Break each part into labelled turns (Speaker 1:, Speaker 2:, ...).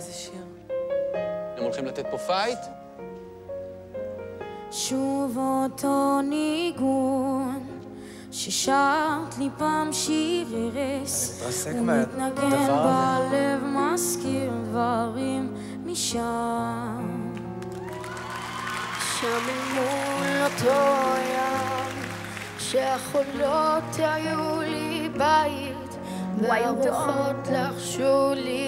Speaker 1: איזה שיר.
Speaker 2: הם הולכים לתת פה פייט?
Speaker 3: שוב אותו ניגון ששרת לי פעם שיר ארס
Speaker 4: מתרסק
Speaker 3: הוא
Speaker 4: מהדבר
Speaker 3: מתנגן
Speaker 4: הזה.
Speaker 3: בלב מזכיר דברים משם
Speaker 5: שם מול אותו ים, שהחולות היו לי בית, והרוחות לחשו לי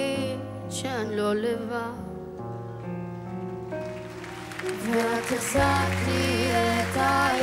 Speaker 5: שאני לא לבד.
Speaker 3: ואת החזקת לי את היד,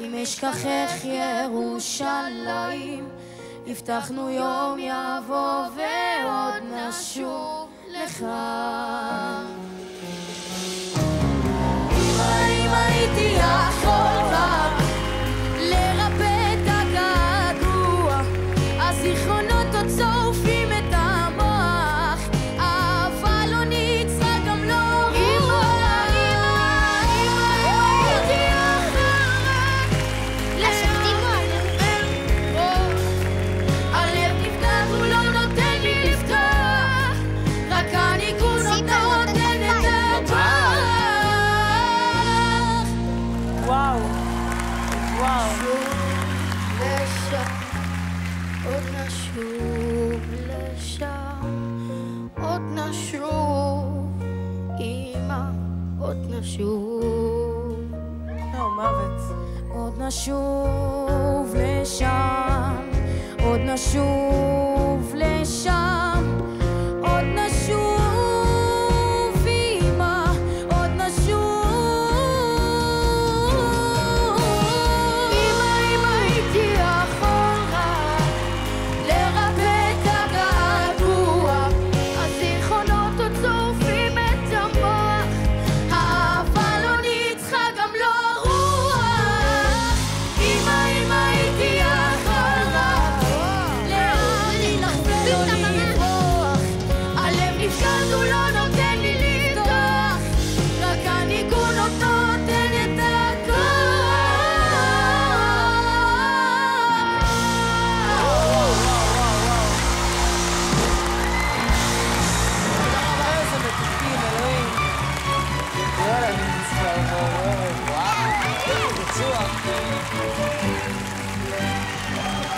Speaker 3: אם אשכחך ירושלים, הבטחנו יום יבוא ועוד נשוב לך.
Speaker 1: וואו.
Speaker 5: לשם, עוד נשוב לשם, עוד נשוב, אמא, עוד נשוב.
Speaker 1: לא, מוות.
Speaker 3: עוד נשוב לשם, עוד נשוב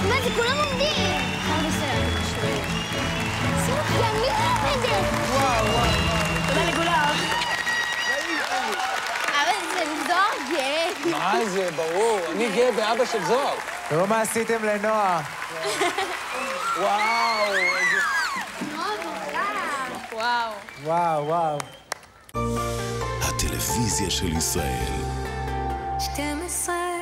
Speaker 5: מה זה, כולם עומדים!
Speaker 1: תודה לכולם.
Speaker 5: זוהר גאה.
Speaker 2: מה זה, ברור. אני גאה באבא של זוהר.
Speaker 4: תראו מה עשיתם לנועה.
Speaker 2: וואו, איזה...
Speaker 1: וואו.
Speaker 4: וואו, וואו.
Speaker 6: הטלוויזיה של ישראל.
Speaker 3: 12